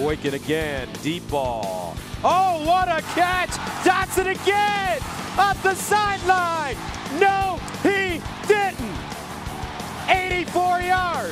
Boykin again, deep ball. Oh, what a catch! Dotson again! Up the sideline! No, he didn't! 84 yards!